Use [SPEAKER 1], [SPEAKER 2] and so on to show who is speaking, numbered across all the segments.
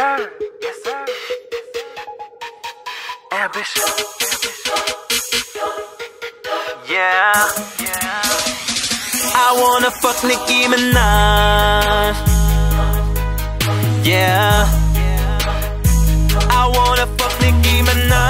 [SPEAKER 1] sir. Yes, sir. Ambition. Yeah. Yeah. I wanna fuck Nicki Minaj. Yeah. I wanna fuck Nicki Minaj.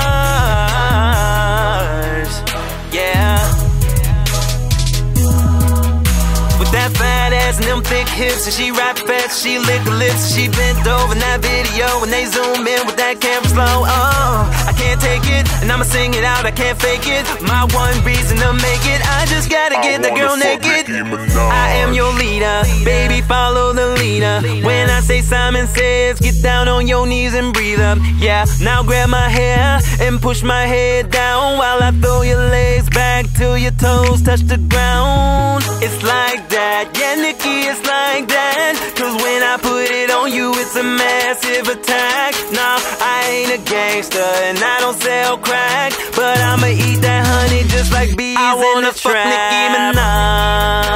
[SPEAKER 1] Fat ass and them thick hips, and she rap fast, she lick her lips, she bent over in that video, and they zoom in with that camera slow. Oh, I can't take it, and I'ma sing it out, I can't fake it. My one reason to make it, I just gotta get the girl naked. I am your leader, baby, follow the leader. When I say Simon says, get down on your knees and breathe up. Yeah, now grab my hair and push my head down while I throw your legs back till your toes touch the ground. It's like that, yeah, Nicki, it's like that. Cause when I put it on you, it's a massive attack. Nah, I ain't a gangster and I don't sell crack. But I'ma eat that honey just like bees
[SPEAKER 2] I
[SPEAKER 1] in
[SPEAKER 2] wanna
[SPEAKER 1] the
[SPEAKER 2] fuck
[SPEAKER 1] trap.
[SPEAKER 2] Nicki
[SPEAKER 1] Minaj.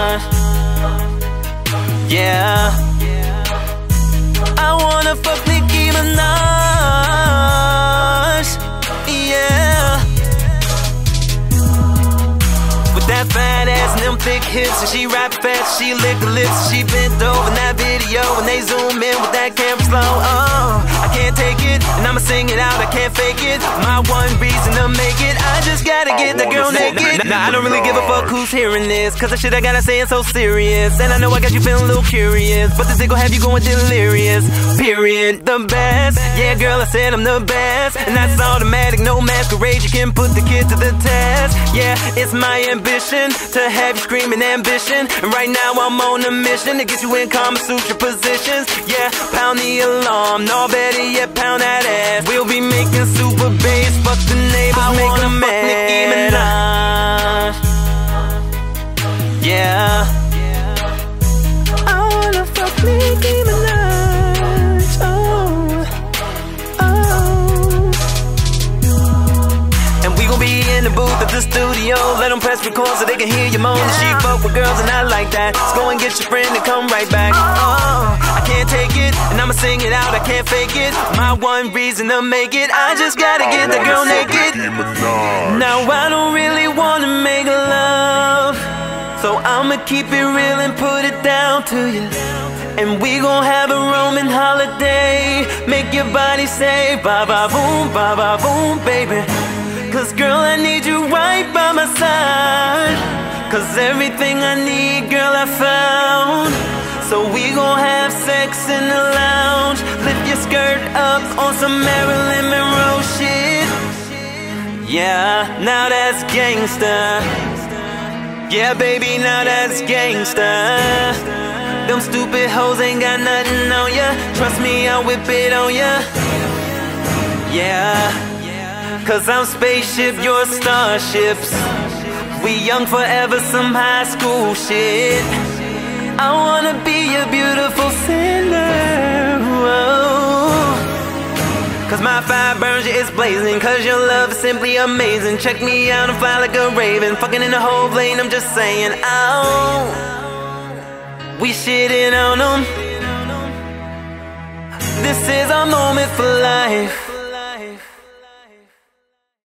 [SPEAKER 1] Thick hips, and she rap fast, she lick her lips, she bent over in that video, and they zoom in with that camera slow. Oh, I can't take it, sing it out, I can't fake it. My one reason to make it, I just gotta get the girl naked. Nah, I don't really give a fuck who's hearing this, cause the shit I gotta say is so serious. And I know I got you feeling a little curious, but this ain't gon' have you going delirious. Period, the best. Yeah, girl, I said I'm the best, and that's automatic, no masquerade. You can put the kid to the test. Yeah, it's my ambition to have you screaming ambition. And right now I'm on a mission to get you in Kama Sutra positions. Yeah, pound the alarm, no better yet, pound that be super bass, fuck the neighbors,
[SPEAKER 2] I
[SPEAKER 1] make
[SPEAKER 2] wanna fuck. Nicki
[SPEAKER 1] Minaj. Yeah. Press record so they can hear you moan. She fuck with girls and I like that. Let's go and get your friend and come right back. Oh, I can't take it, and I'ma sing it out. I can't fake it. My one reason to make it, I just gotta get the girl naked. Now I don't really wanna make love. So I'ma keep it real and put it down to you. And we gon' have a Roman holiday. Make your body say ba ba boom, ba ba boom, baby. Cause girl, I need you right by. Cause everything I need, girl, I found. So we gon' have sex in the lounge. Lift your skirt up on some Marilyn Monroe shit. Yeah, now that's gangsta. Yeah, baby, now that's gangsta. Them stupid hoes ain't got nothing on ya. Trust me, I'll whip it on ya. Yeah, cause I'm spaceship, you're starships. We young forever, some high school shit. I wanna be your beautiful. Whoa. Cause my fire burns you, it's blazing. Cause your love is simply amazing. Check me out and fly like a raven. Fucking in the whole lane, I'm just saying, ow. We shitting on them. This is our moment for life.